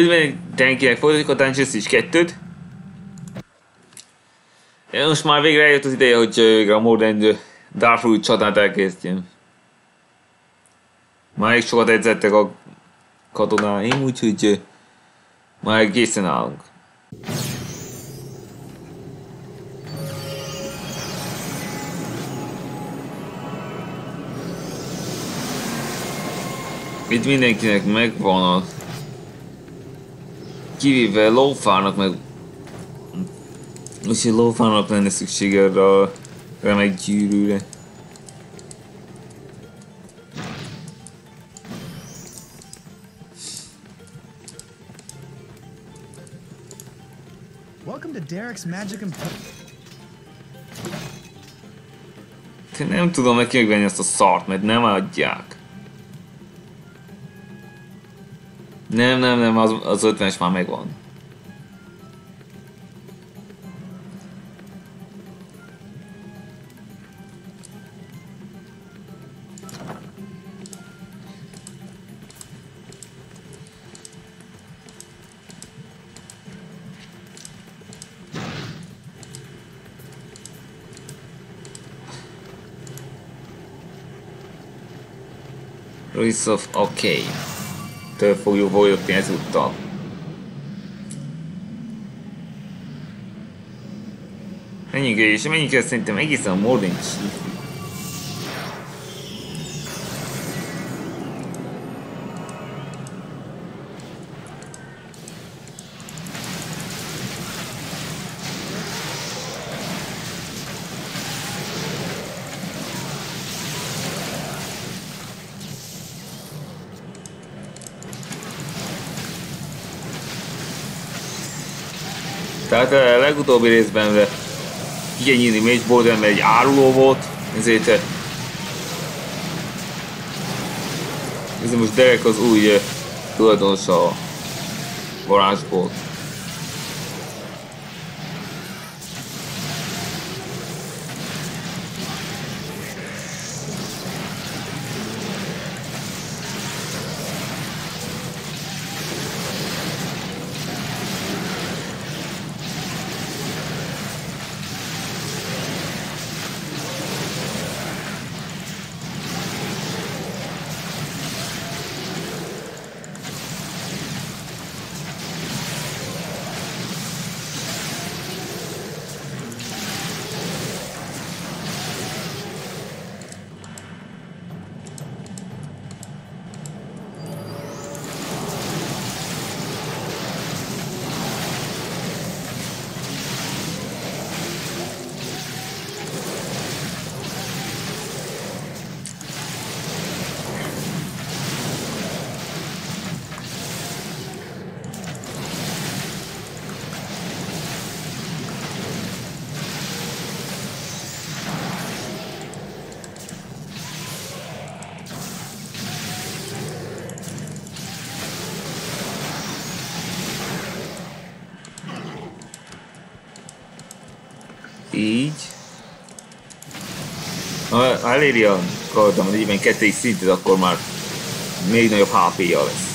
Üdvözlök mindenkinek, folytatjuk a Dungeons is kettőt. Most már végre eljött az ideje, hogy végre a Modern Darfur csatát elkezdjem. Már elég sokat edzettek a katonáim, úgyhogy már egészen állunk. Itt mindenkinek megvan a kivéve lófának meg Úgyhogy lófának lenne szükség erre a remek gyűrűre. Welcome to Derek's Magic and nem tudom neki megvenni ezt a szart, mert nem adják. Nem, nem, nem, az, az 50-es már megvan. Ruiz of Okay. Től fogjuk folytatni ezúttal. Menjünk és menjünk el szerintem egészen a Mordin legutóbbi részben igen nyílni Mage Border, mert egy áruló volt, ezért ez most Derek az új tulajdonos a varázsból. Eléri a ígyben kettői szintet, akkor már még nagyobb HP-ja lesz.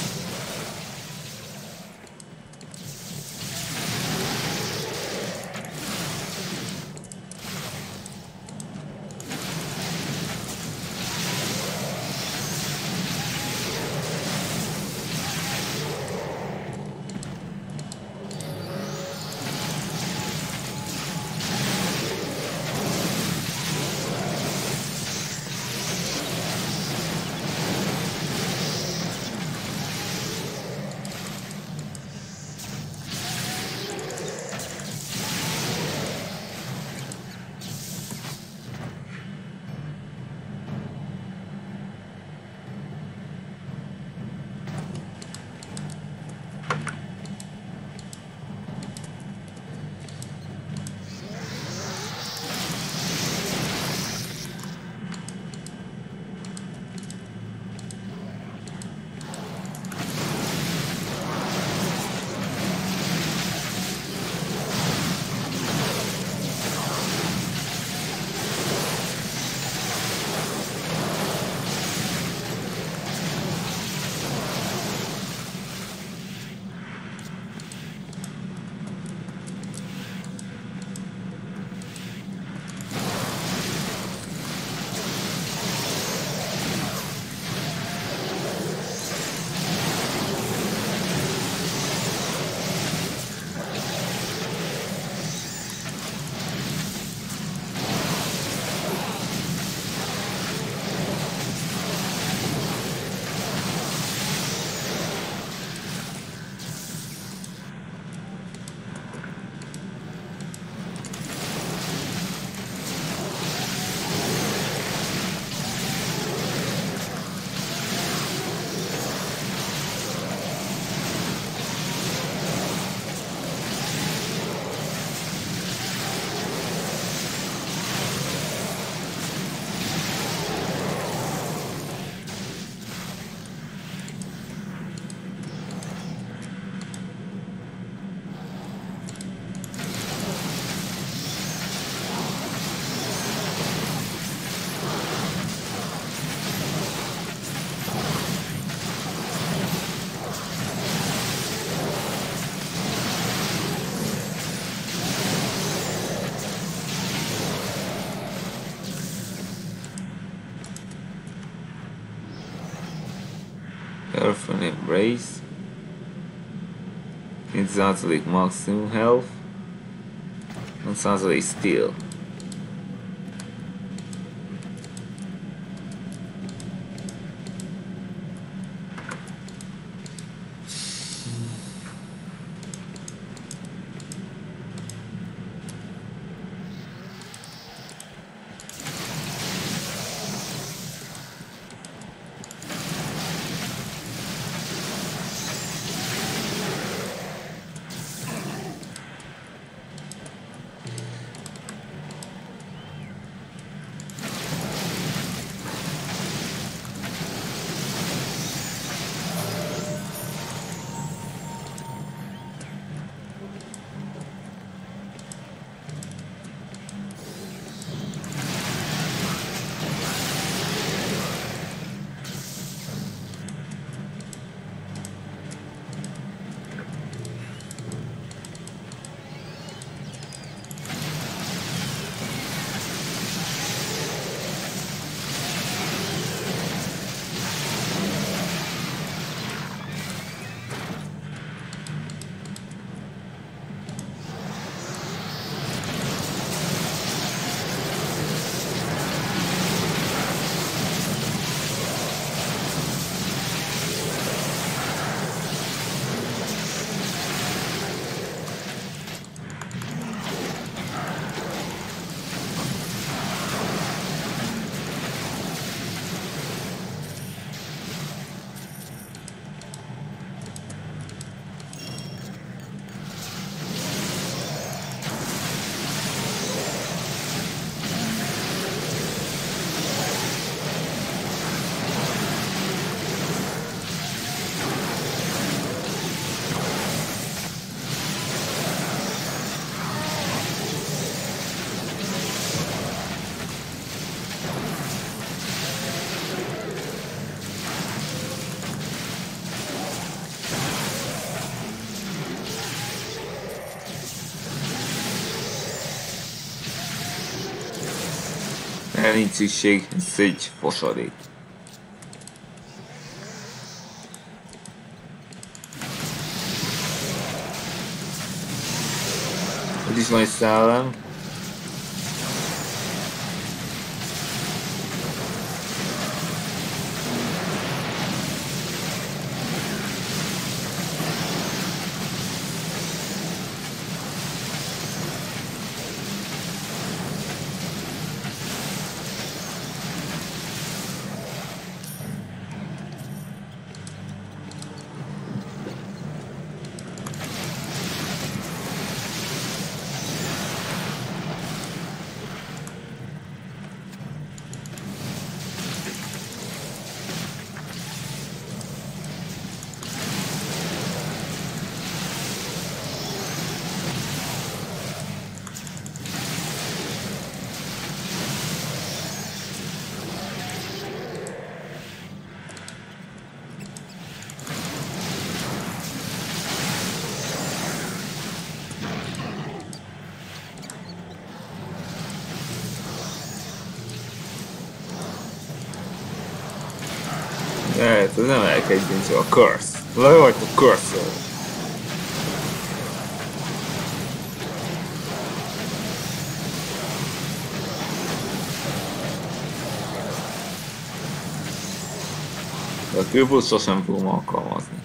brace. Insanzalik maximum health. Insanzalik steel. Nincs szükség, ez egy fosadék. Ez is van szellem. Ez nem elkezdjünk csak a curse. Le vagy a curse. De a kőbusz sosem fogom alkalmazni.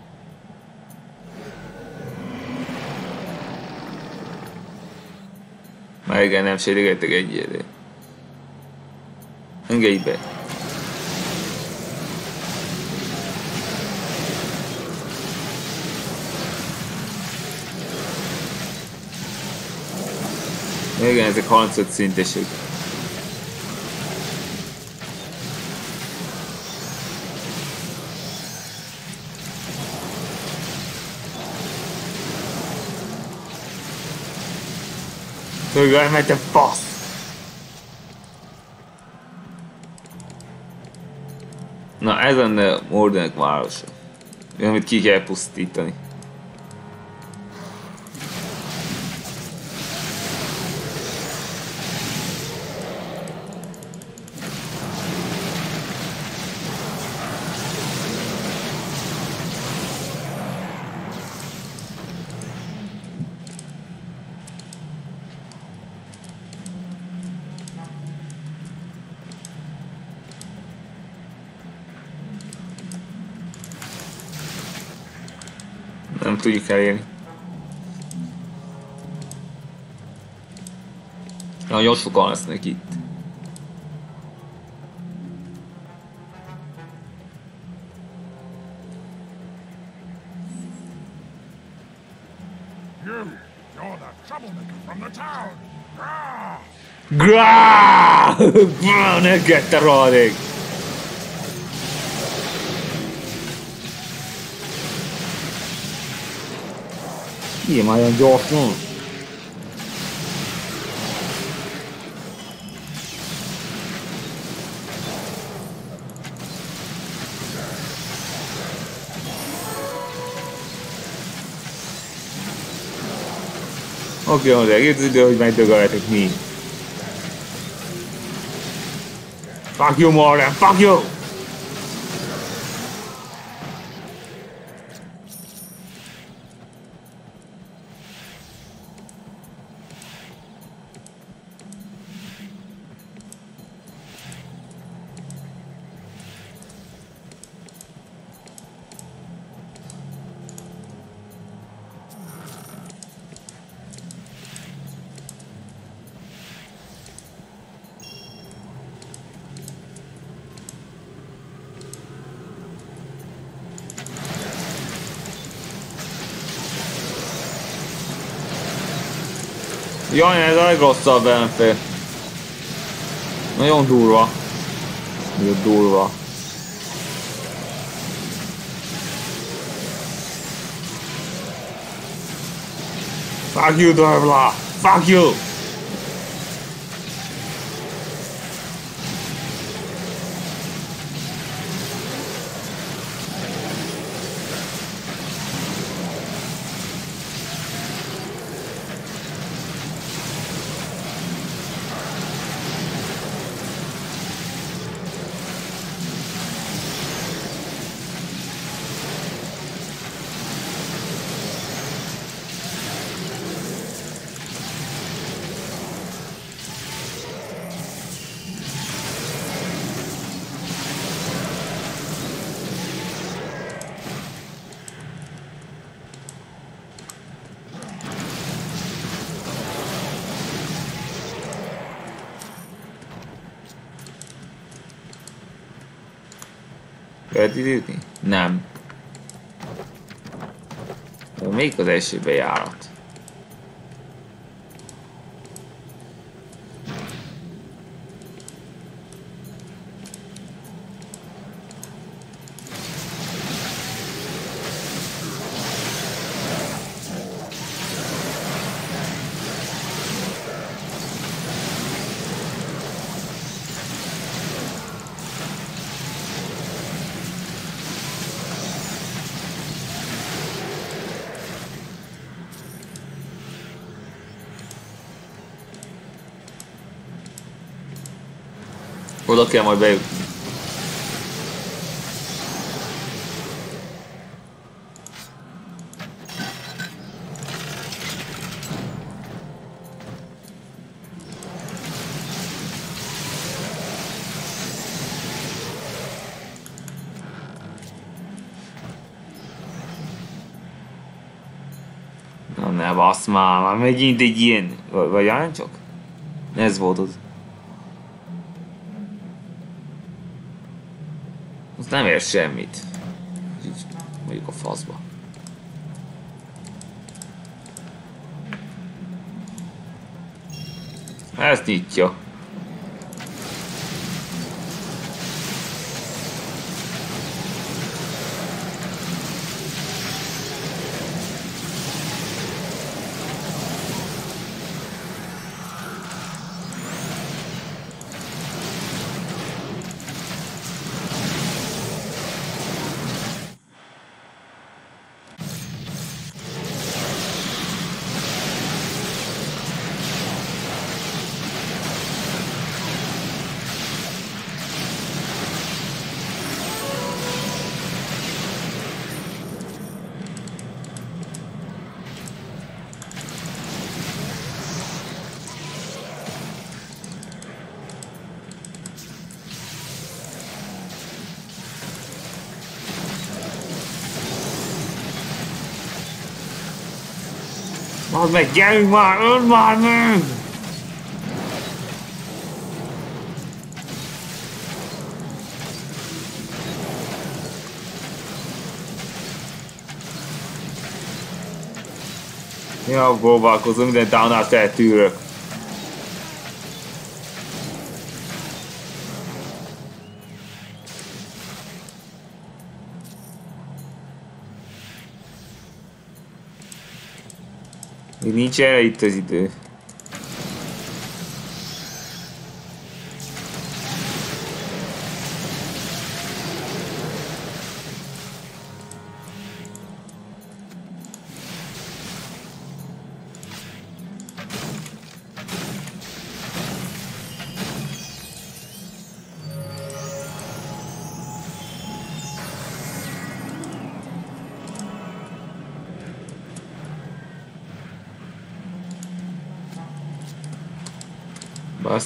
Már igen, nem sérülgettek egy ilyenre. Engedj be. Igen, ezek 35 szintesek. Tudod, mert te fasz! Na, ez lenne Mordenek városa. Amit ki kell pusztítani. Nem tudjuk elérni. Nagyon sokan lesznek itt. You, you're the troublemaker from the town! Ah! Grá! Grá, neked te rohadék! Igen, már olyan gyorsan. Okay, az egész idő, hogy megdögöljetek mi. Fuck you, Morgan, fuck you! Legrosszabb ellenfél. Nagyon durva. Nagyon durva. Fuck you, Darvla! Fuck you! De Melyik az első bejárat? oda kell majd bejutni. Na ne, basz már, már megint egy ilyen. Vagy, vagy csak? Ez volt az. Nem ér semmit. Így mondjuk a faszba. Ezt nyitja. Az meg, gyerünk már, öld már meg! Ja, próbálkozom, minden downát eltűrök. Nincs erre itt az idő.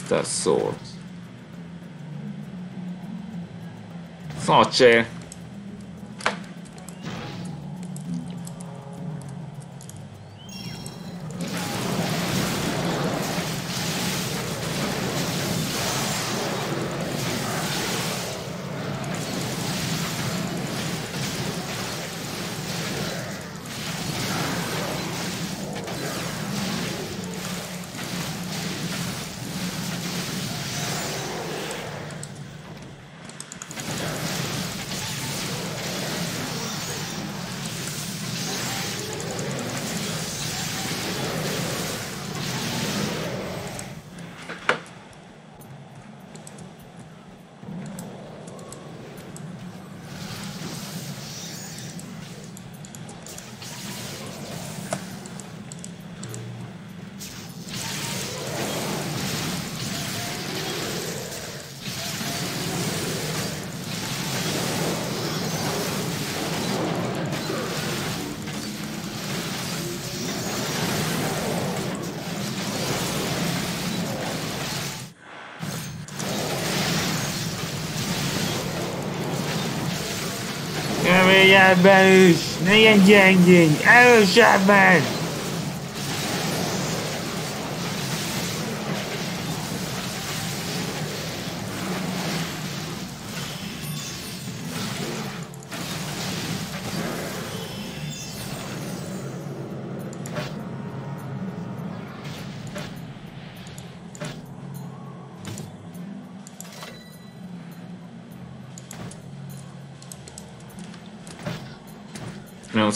Buster Sword. Szacsér! Keményebben is! Ne ilyen gyengény! Erősebben!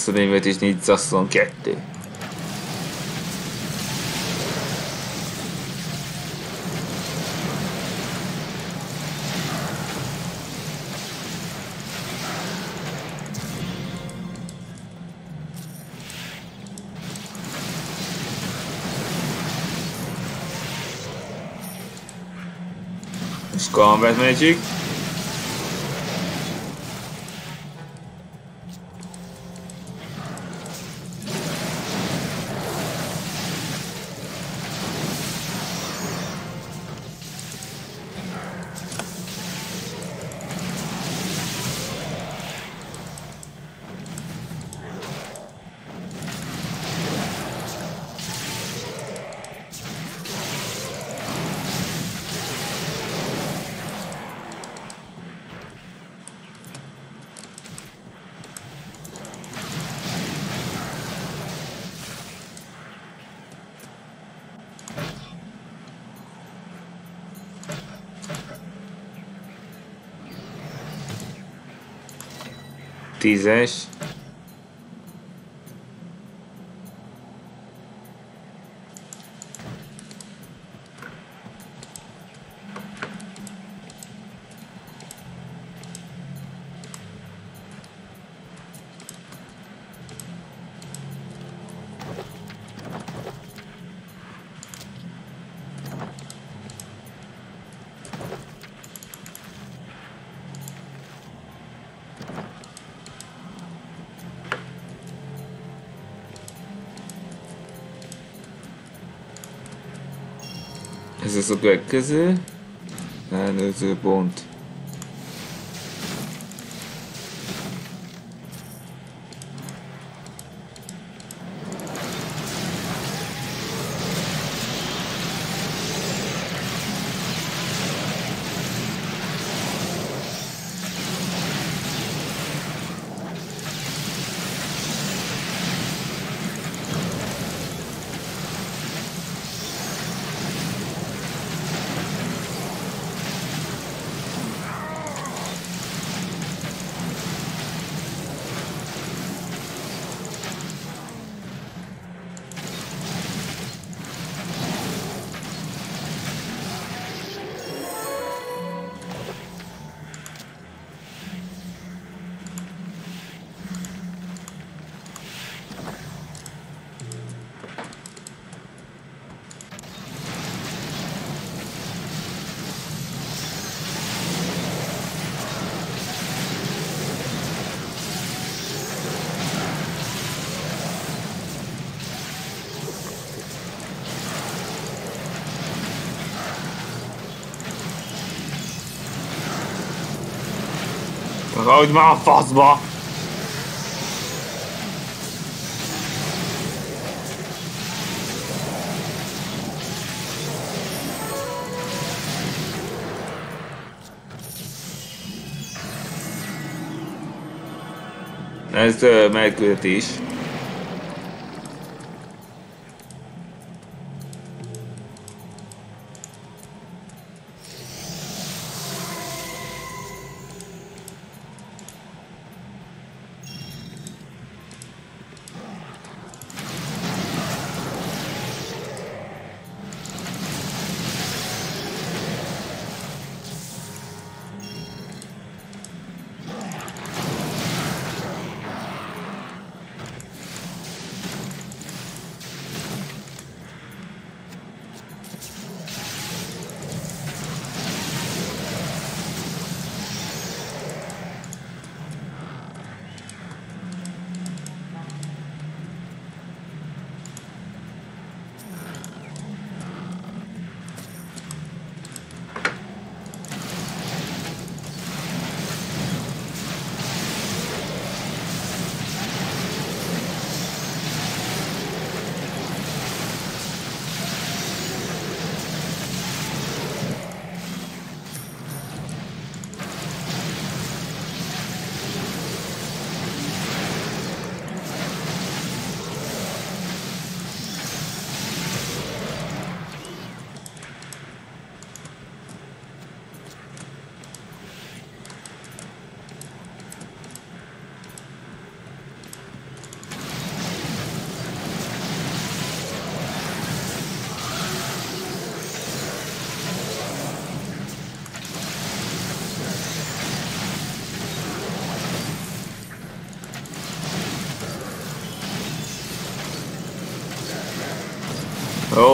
Nem szedémet is 422. És Combat Magic. dizes Ez az a következő. Előző pont. Hogy már a faszba! Ez uh, megküldetés.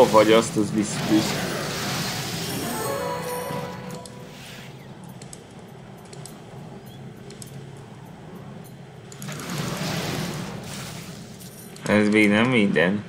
Ó, vagy azt, az biztos. Ez még nem minden.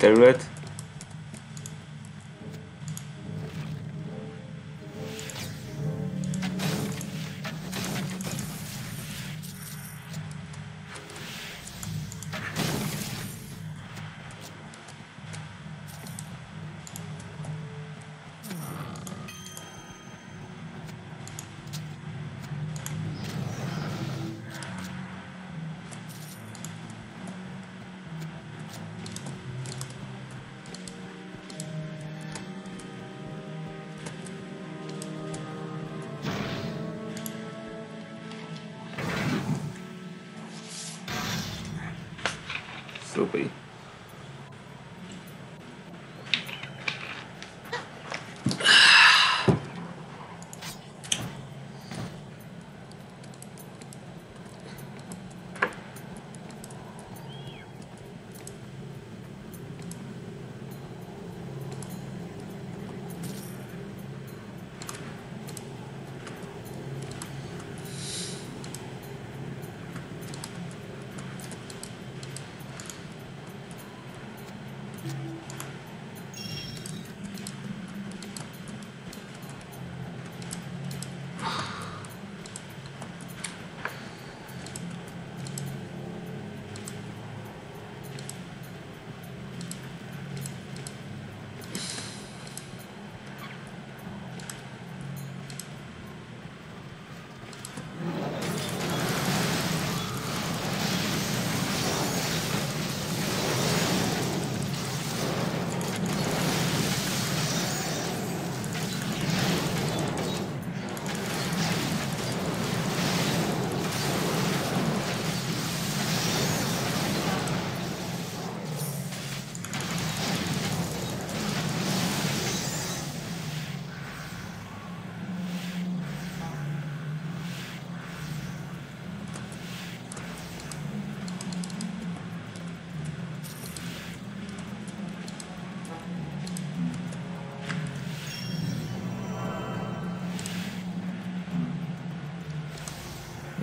Talouat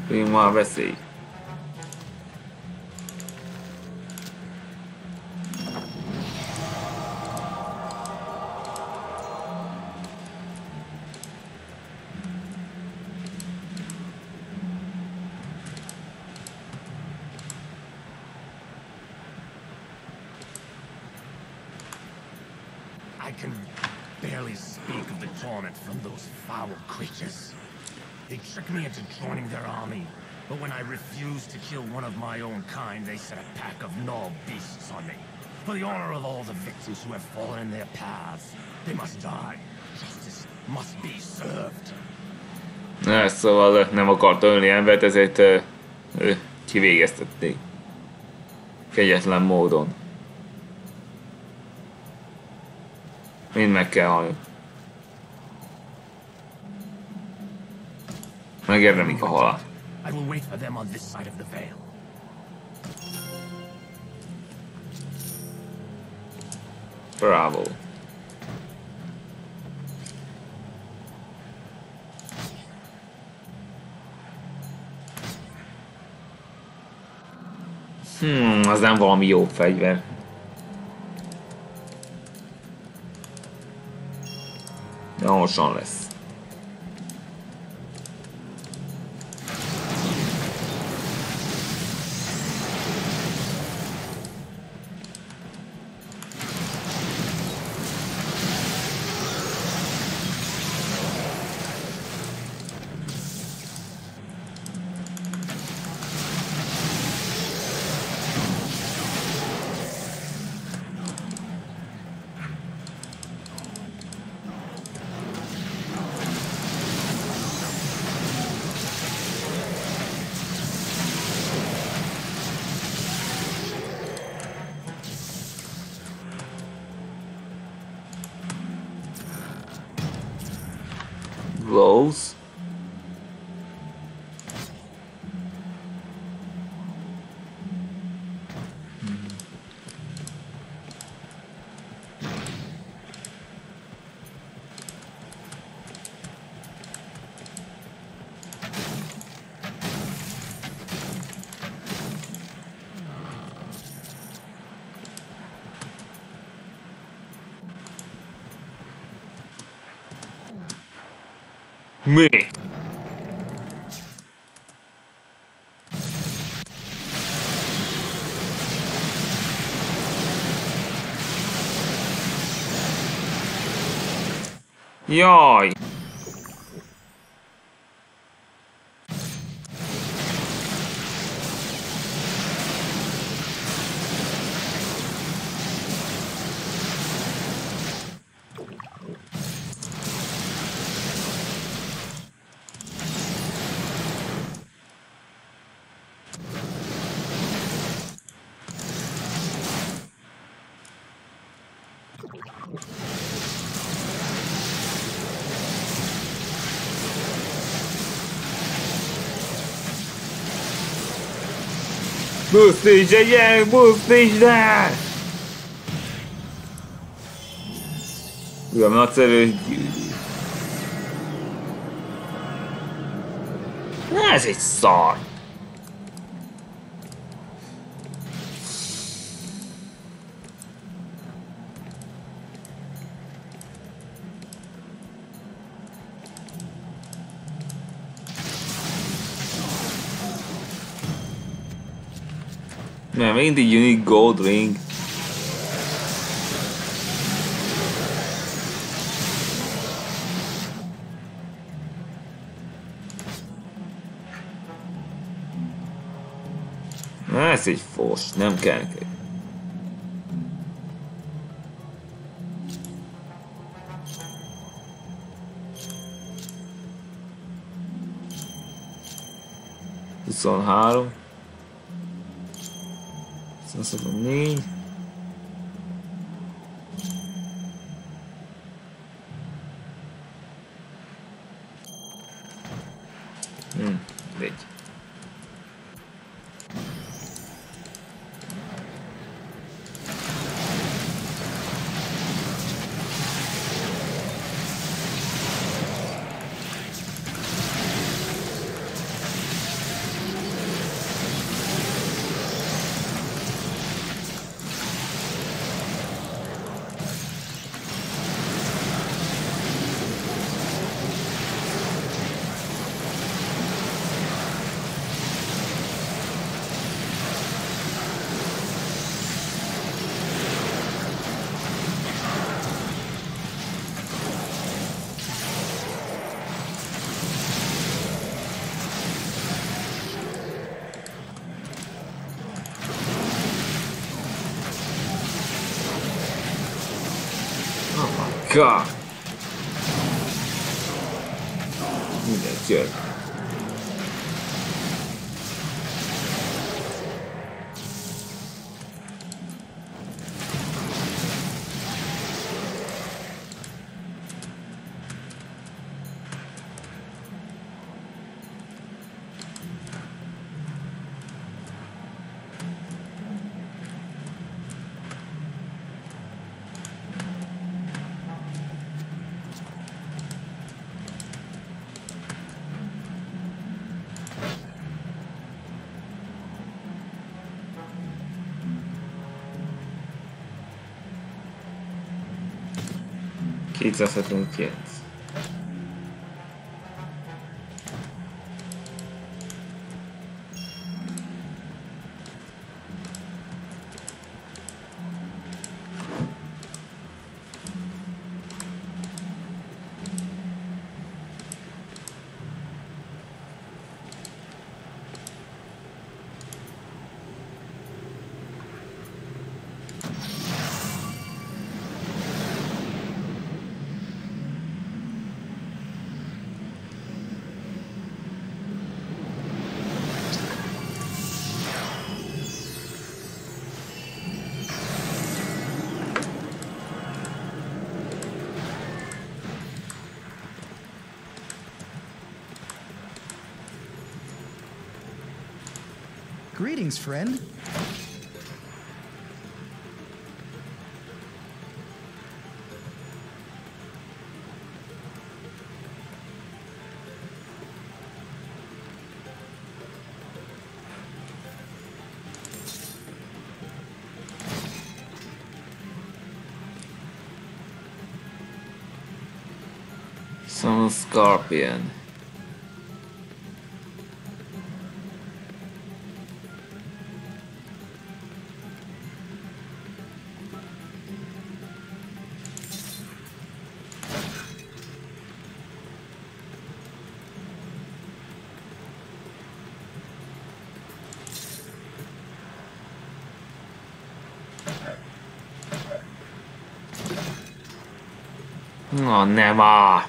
democracy refused to kill one of my own kind, they set a pack of gnaw beasts on me. For the honor of all the victims who have fallen in their paths, they must die. Justice must be served. Na, szóval nem akart ölni embert, ezért kivégeztették. Kegyetlen módon. Mind meg kell halni. Megérdemlik a halat. I will wait for them on this side of the veil. Bravo. Hmm, az nem valami jó fegyver. Gyorsan lesz. Mi? Jaj! Pusztíts egy pusztíts el! Uram, nagyszerű. Ez egy szar. Egy unique gold ring. Na, ez egy fos, nem kell neked. Huszonhárom. 这是什么呢？God. Minden jön. Kétszázhetvenkilenc. Greetings, friend. Some scorpion. Na nem már!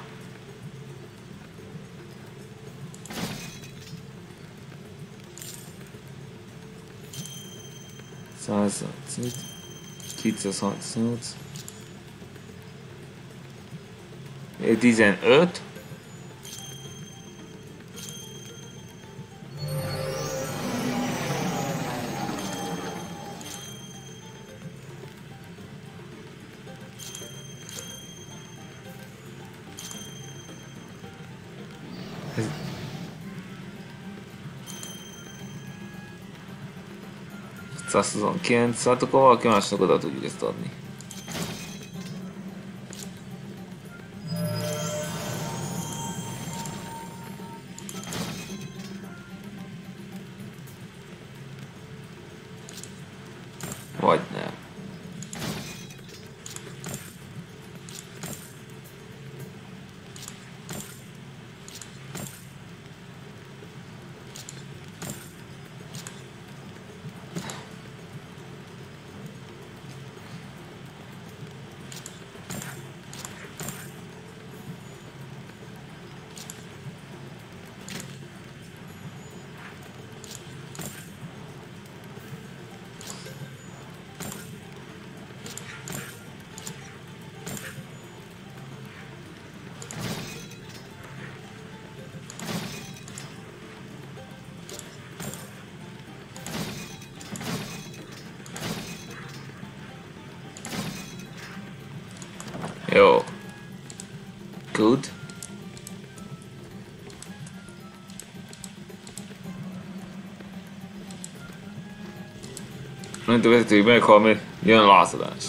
Száz, 268 15 129, hát akkor valaki másnak oda tudjuk ezt adni. Vagy Mint a vezetői meghal, mert jön a lázadás.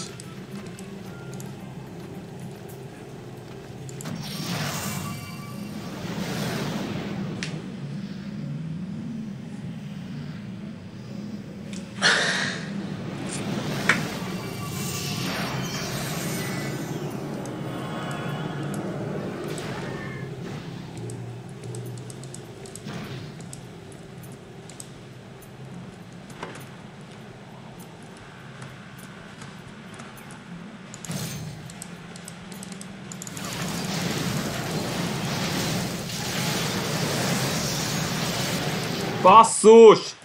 Basszus!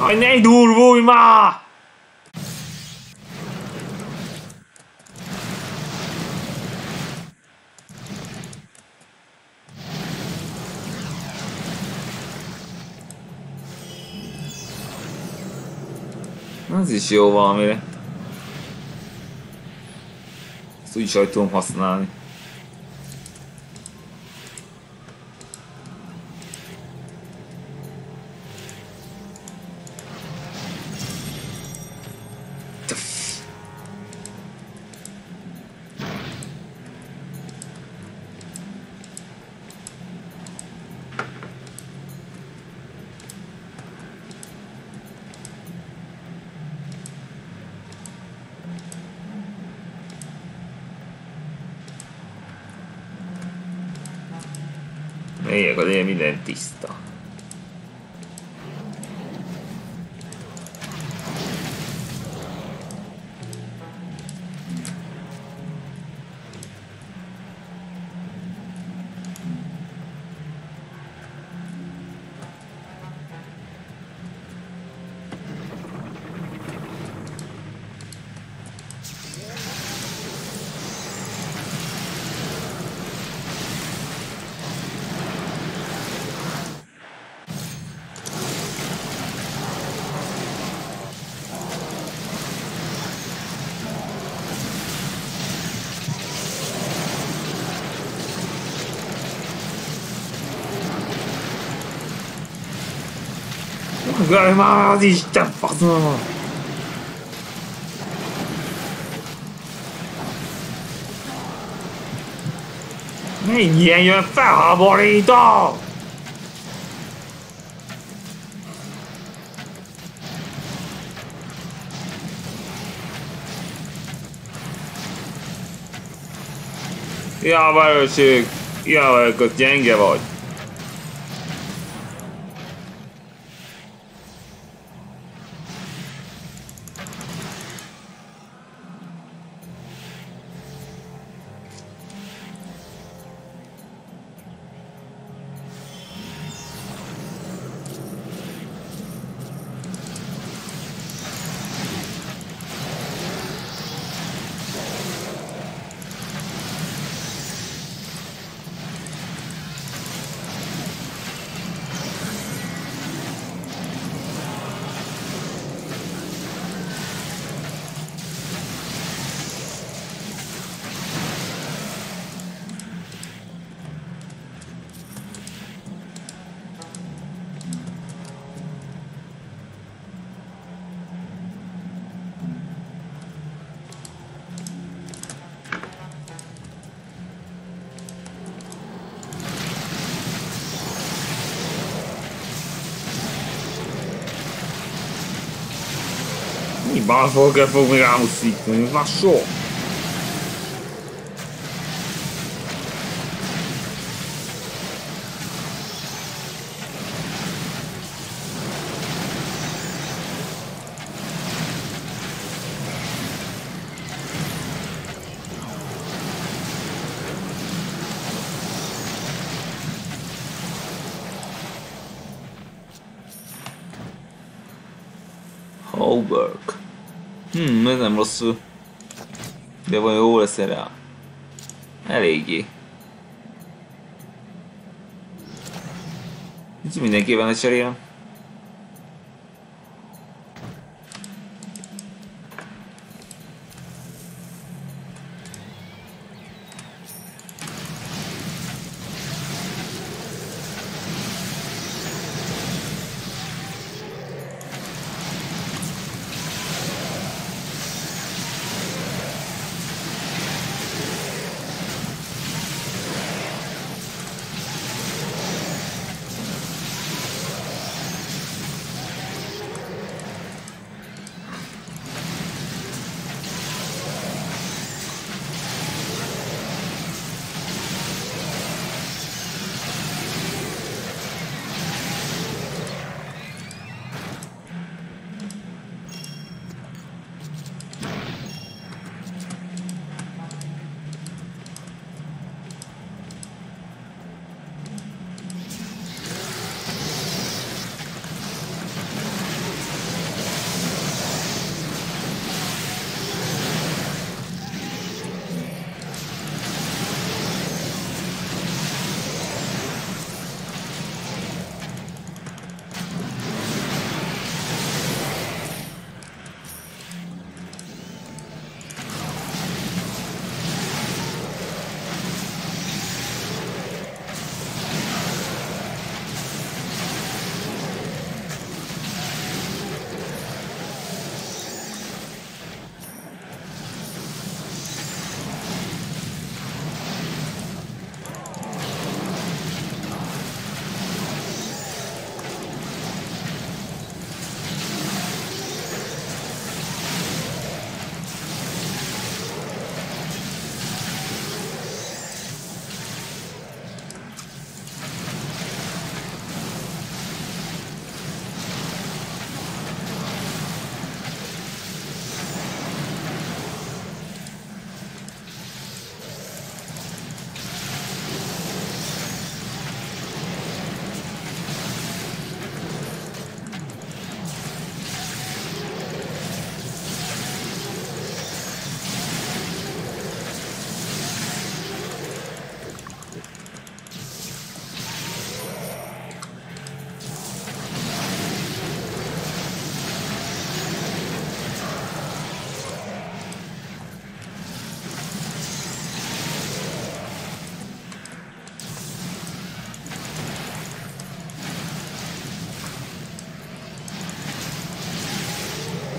Aj, ne durvulj már! Az is jó valamire. Ezt úgy is tudom használni. Lényeg az én minden tiszta. Már az Isten faszom! Mennyien jön felháborító! Várőség! Ja, gyenge vagy. Barfolk que voor me gaan muziek. Dat is maar zo. Ez nem rosszul. De vajon jó lesz -e rá? Eléggé. Így mindenképpen a cserélem.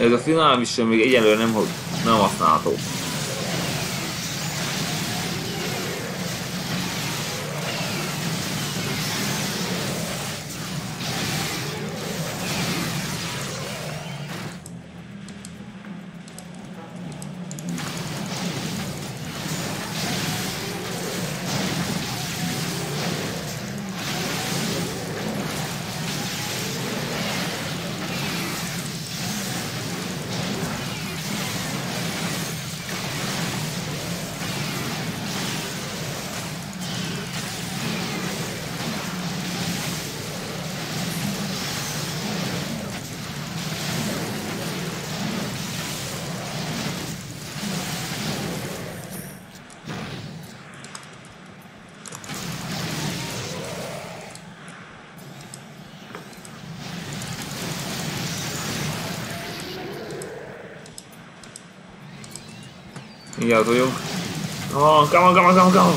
Ez a finál mission még egyelőre nem, nem használható. Mindjárt vagyunk. Oh, come on, come on, come on, come on.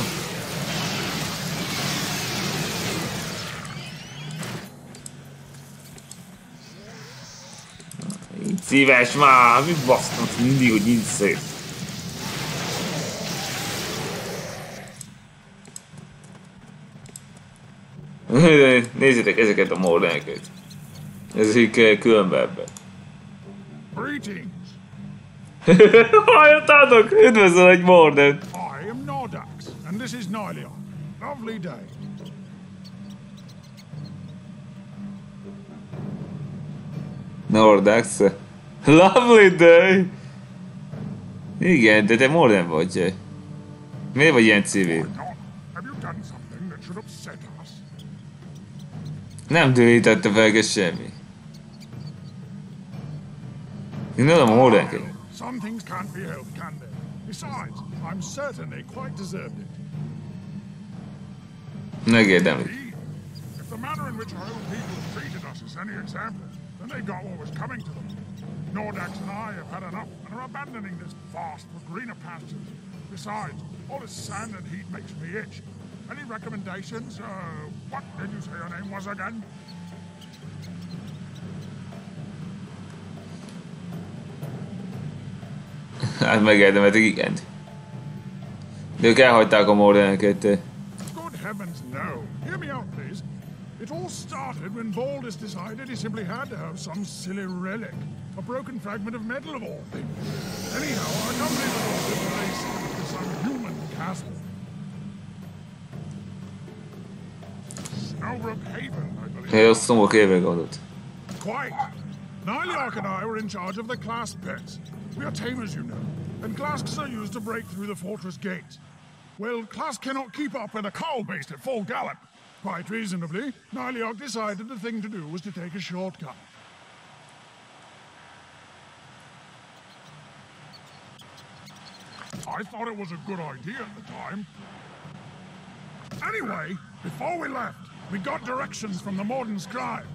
Így szíves már, mi basztat mindig, hogy nincs szép. Nézzétek ezeket a mordeneket. Ezek eh, különbe ebben. Greetings. Hallottátok? Üdvözöl egy morden. I am Nordax, and this is Nylion. Lovely day. Nordax. Lovely day. Igen, de te morden vagy. Miért vagy ilyen civil? Nem dühítette fel semmi. Nem a mordenket. Some things can't be helped, can they? Besides, I'm certain they quite deserved it. Megérdemli. Indeed. If the manner in which our own people treated us is any example, then they got what was coming to them. Nordax and I have had enough and are abandoning this vast for greener pastures. Besides, all this sand and heat makes me itch. Any recommendations? Uh, what did you say your name was again? Hát megérdemeltek, igen. De ők elhagyták a mordeneket. Good heavens, no. Hear me out, please. It all started when Baldus decided he simply had to have some silly relic. A broken fragment of metal of all things. Anyhow, our company was ordered to race to some human castle. Snowbrook Haven, I believe. Jó szomok évek adott. Quite. Nyliark and I were in charge of the class pits. We are tamers, you know, and clasks are used to break through the fortress gates. Well, Clask cannot keep up with a coal beast at full gallop. Quite reasonably, Nyliark decided the thing to do was to take a shortcut. I thought it was a good idea at the time. Anyway, before we left, we got directions from the Morden scribe.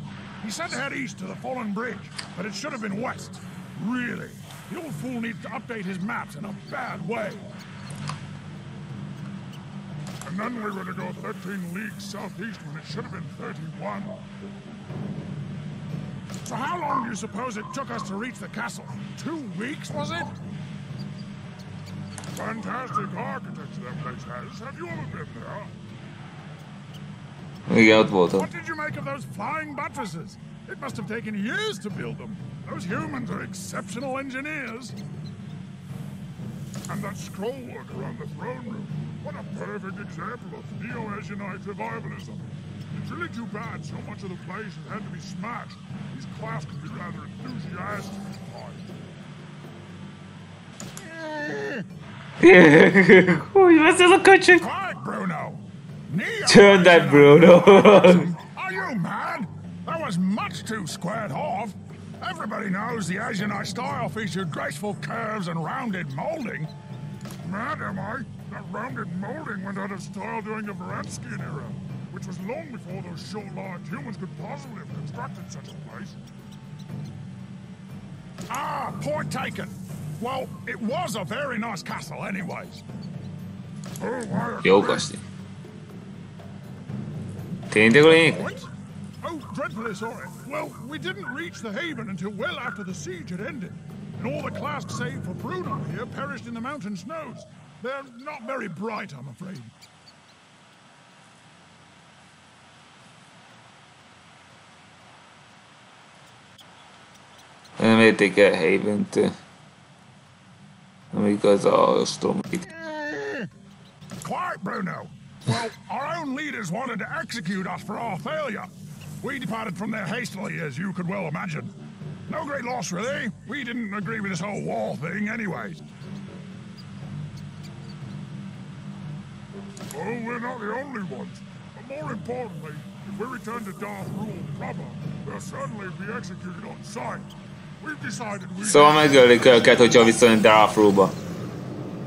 He said to head east to the Fallen Bridge, but it should have been west. Really, the old fool needs to update his maps in a bad way. And then we were to go 13 leagues southeast when it should have been 31. So how long do you suppose it took us to reach the castle? Two weeks, was it? Fantastic architecture that place has. Have you ever been there? Igen, ott voltam. What did you make of those flying buttresses? It must have taken years to build them. Those humans are exceptional engineers. And that scroll work around the throne room. What a perfect example of Neo-Asianite revivalism. It's really too bad so much of the place has had to be smashed. These class can be rather enthusiastic at times. Hogy lesz ez a köcsög? Quiet, Bruno! Neo Turn that Bruno. Are you mad? That was much too squared off. Everybody knows the Asianite style featured graceful curves and rounded molding. Mad am I? That rounded molding went out of style during the Varanskian era, which was long before those short-lived humans could possibly have constructed such a place. Ah, point taken. Well, it was a very nice castle anyways. Oh, I Jó agree. kastély. Tényleg a lényeg? Point? Oh, dreadfully sorry. Well, we didn't reach the haven until well after the siege had ended. And all the class save for Bruno here perished in the mountain snows. They're not very bright, I'm afraid. Nem érték el Havent. Amíg az a Stormit. Quiet, Bruno. Well, our own leaders wanted to execute us for our failure. We departed from there hastily, as you could well imagine. No great loss, really. We didn't agree with this whole war thing, anyways. Oh, we're not the only ones. But more importantly, if we return to Darth Rule proper, they'll certainly be executed on sight. We've decided we... Szóval megölik őket, hogyha viszont Darfruba.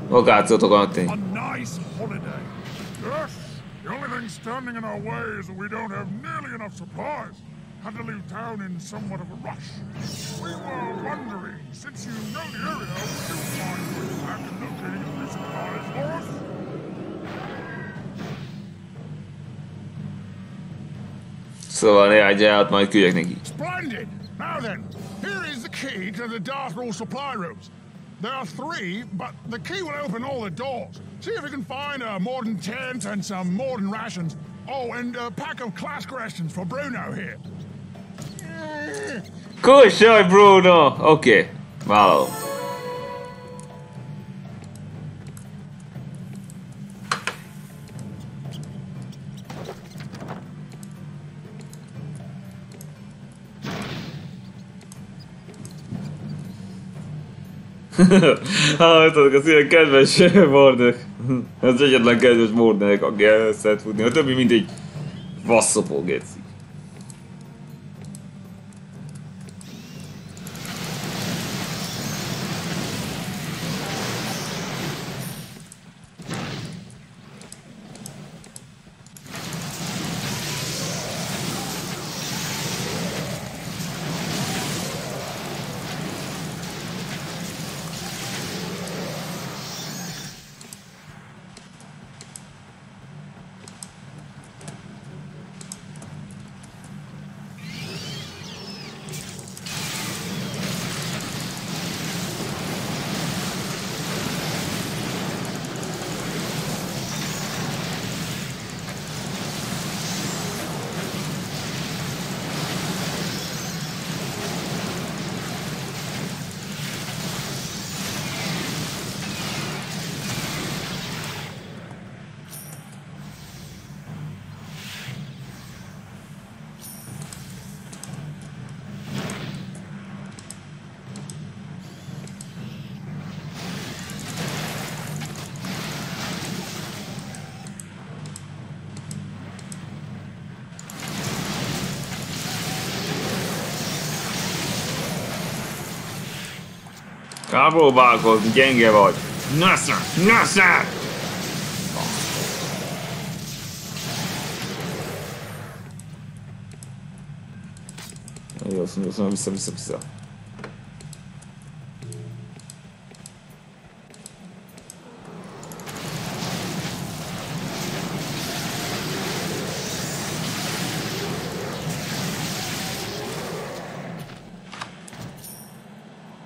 Magátszotok a tény. A nice holiday. Yes, the standing in our way is that we don't have nearly enough supplies. Had to leave town in somewhat of a rush. We were wondering, since you know the area, would you mind going back and locating a few supplies for us? Szóval néhány gyárat majd küldjek neki. Splendid! Now then, here is the key to the Dartmoor supply rooms. There are three, but the key will open all the doors. See if you can find uh, a modern tent and some uh, modern rations. Oh, and a pack of class questions for Bruno here. Kussolj, Bruno! Oké, okay. vállalom. Hallottak, ah, az ilyen kedves mordek. Ez egyetlen kedves mordek, aki el futni. A többi mindegy vasszopó geci. Elpróbálkozni, gyenge vagy. Nesze! Nesze! Jó, azt mondja, vissza, vissza, vissza.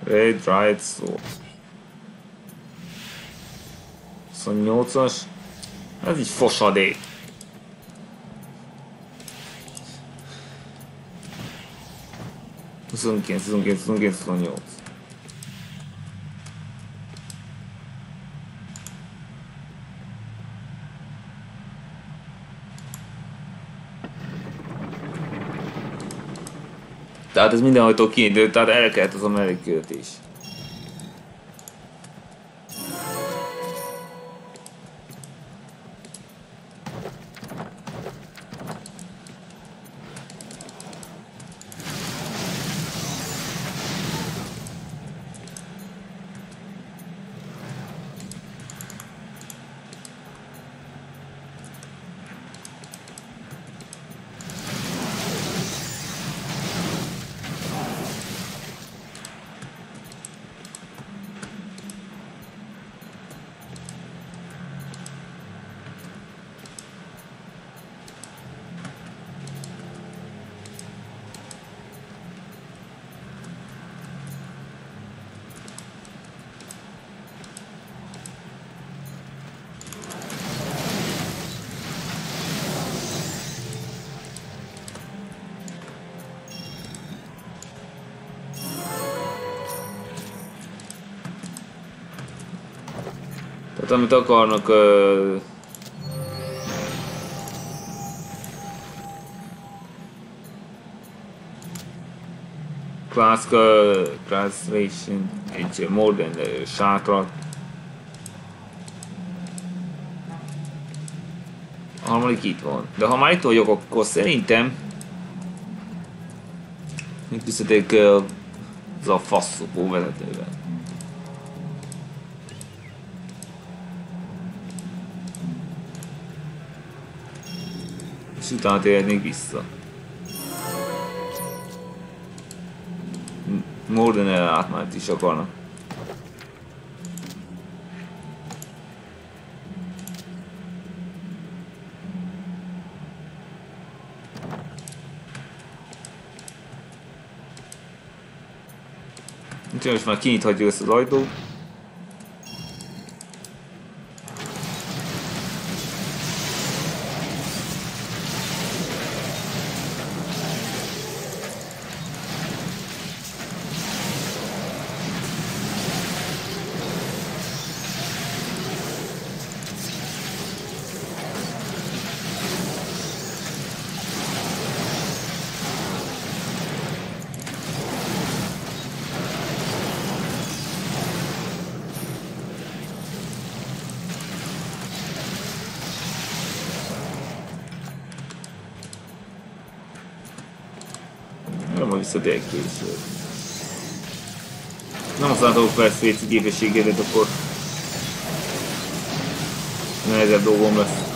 Ride, szó. 28-as. Ez így fosadék. Huszonkilenc, huszonkilenc, huszonkilenc, huszonnyolc. Tehát ez mindenhol kiindult, tehát el kellett az amerikőt is. Tehát amit akarnak... Uh... Class, Classration, egy modern uh, sátrat. A harmadik itt van. De ha már itt vagyok, akkor szerintem... Még visszatérek uh, az a faszopó vezetővel. és utána térnék vissza. Mordenel átmányt is akarnak. Úgyhogy most már kinyithatja ezt az ajtót. Visszatérek később. Nem használhatok fel Svéci képességedet, akkor nehezebb dolgom lesz.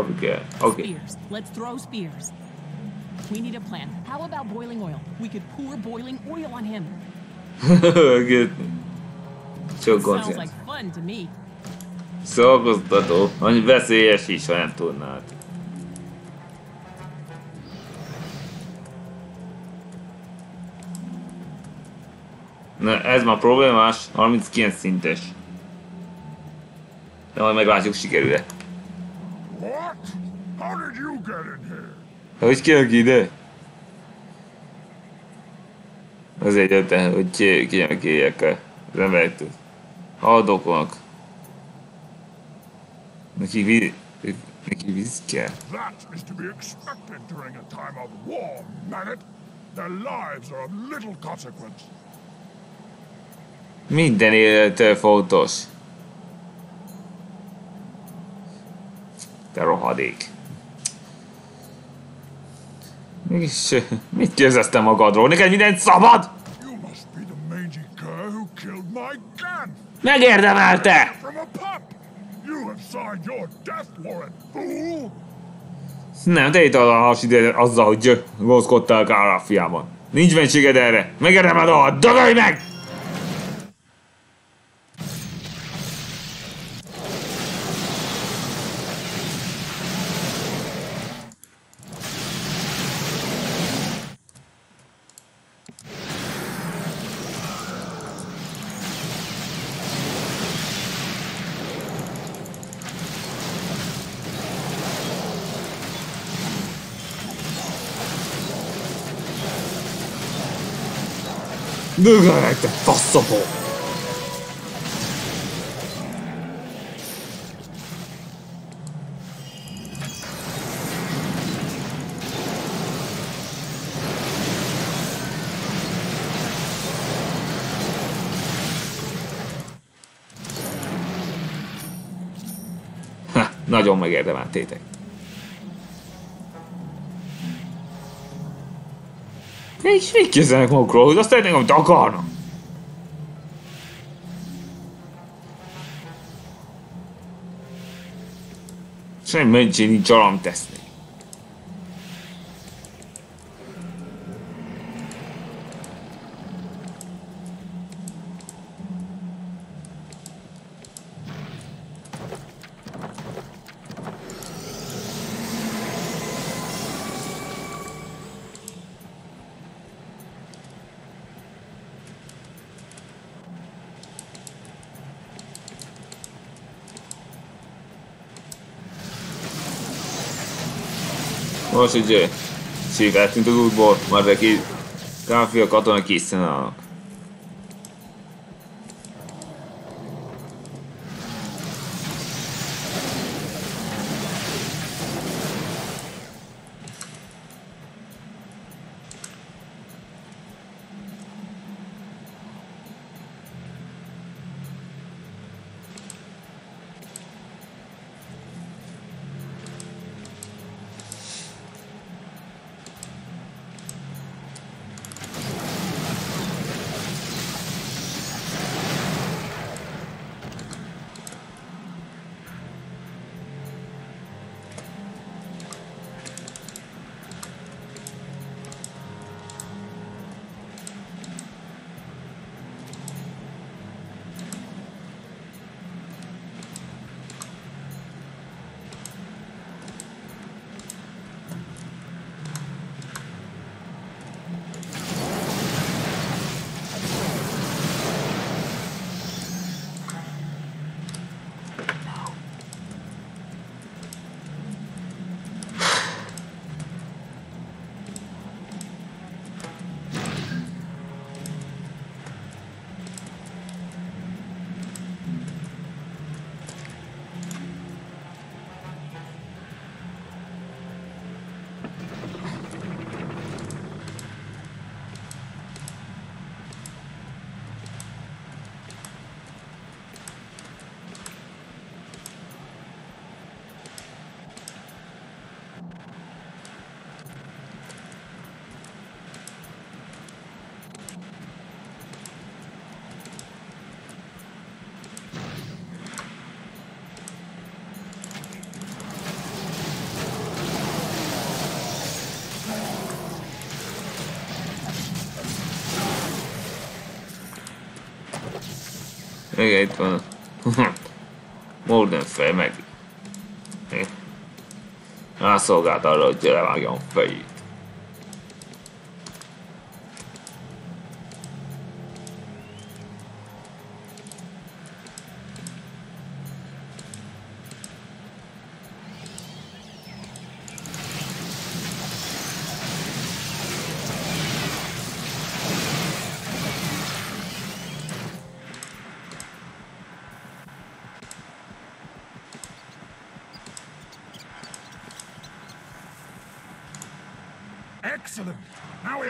Kapjuk el. Oké. Spears. Let's throw spears. We need a plan. How about boiling oil? We could pour boiling oil on him. Okay. Csak Sounds koncentrál. like fun to me. Szórakoztató. Annyi veszélyes is, ha nem tudnád. Na, ez már problémás. 39 szintes. De majd meglátjuk, sikerül-e. What? How did you get in here? Hogy kijönk ide? Azért jöttem, hogy ki- kijönk éjjel az emberektől. Haldokolnak. Neki, vi- neki víz kell. That is to be expected during a time of war, maggot. Their lives are of little consequence. Minden élet fontos. Te rohadék. Mégis mit kérdeztem magadról? Neked minden szabad? Megérdemelte! Nem, te itt a hasid azzal, hogy gózkodtál Kára fiában. Nincs mentséged erre. Megérdemel a dögölj meg! Dögölj meg, te faszopó! Ha, nagyon megérdemeltétek. És mit képzelnek magukról, hogy azt tennék, amit akarnak? Semmi mentség nincs alam teszni. Most ugye szíveltünk az útból, már neki kávé a katona készen állnak. Igen, itt van. Morden fej meg. Rászolgált arra, hogy levágjam fejét.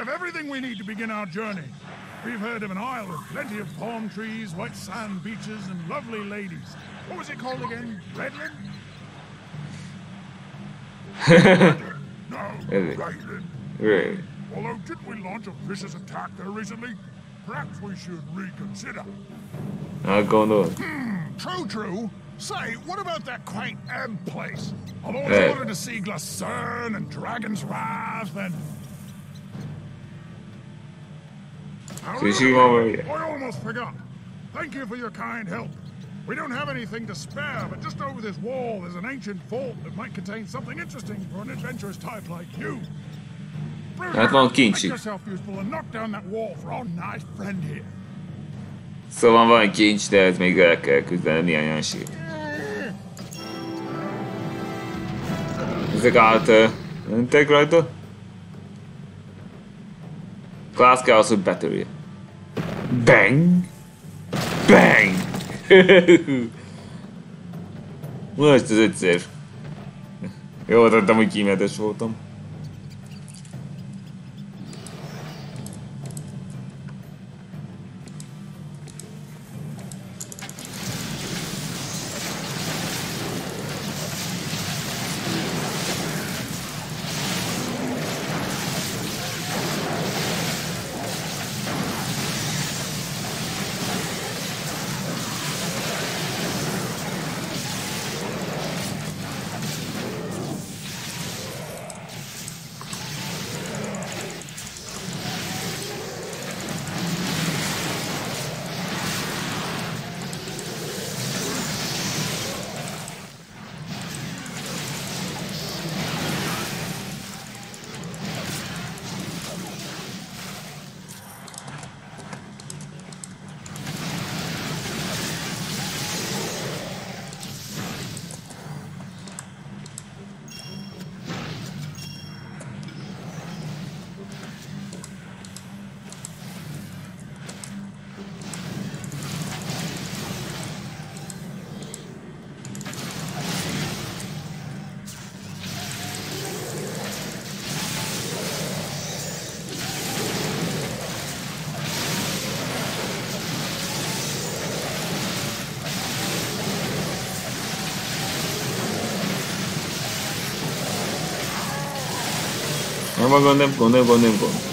Have everything we need to begin our journey. We've heard of an isle with plenty of palm trees, white sand beaches, and lovely ladies. What was it called again? Redland? no? Redland. Really? Although, didn't we launch a vicious attack there recently? Perhaps we should reconsider. I go Hát gondolod? Hmm, true, true. Say, what about that quaint ebb place? I've always Hey. wanted to see Glasern and Dragon's Wrath and... Sushi I almost forgot. Thank you for your kind help. We don't have anything to spare, but just over this wall there's an ancient vault that might contain something interesting for an adventurous type like you. Hát van Make yourself useful and knock down that wall for our nice friend here. Szóval van egy kincs, de ez még el kell küzdeni néhány ellenség. Ezek át uh, mentek rajta. Klász kell az, hogy betörje. Bang! Bang! Most ez egyszer. Jól tettem, hogy kíméletes voltam. Nem van gond, nem gond, nem gond, nem gond.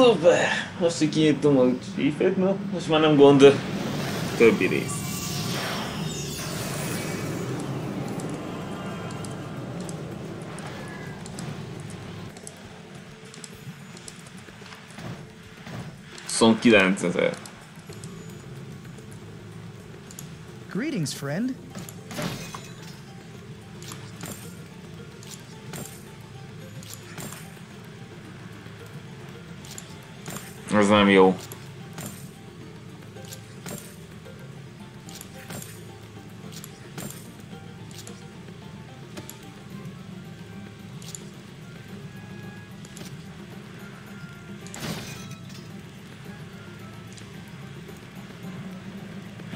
Szuper! Most, hogy kinyitottam a csífet, na, most már nem gond. Többi rész. Greetings, friend. Nem jó.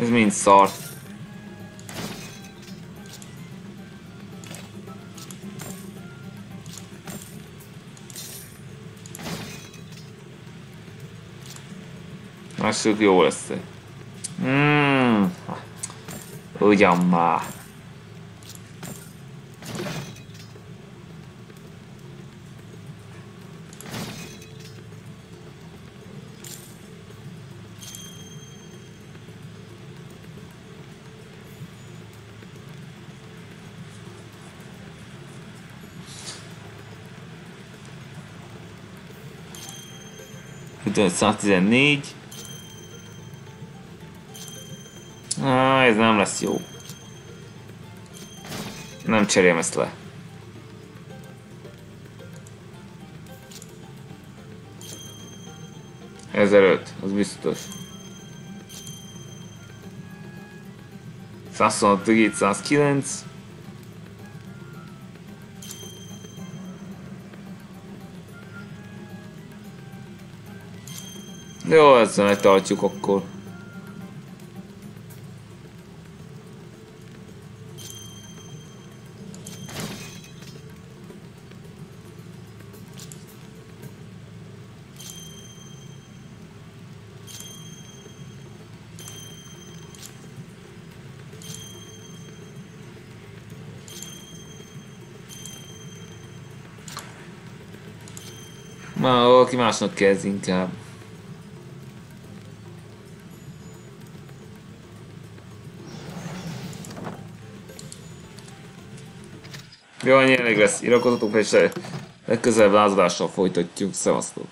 Ez mind szar. Lássuk, jó lesz. Mm. Ugyan már. Ütött 114. ez nem lesz jó. Nem cserélem ezt le. Ezeröt, az biztos. 127, 109. Jó, ezzel megtartjuk akkor. Másnak kezd inkább. Jó, annyi elég lesz. Iratkozzatok fel, és legközelebb lázadással folytatjuk. Szevasztok!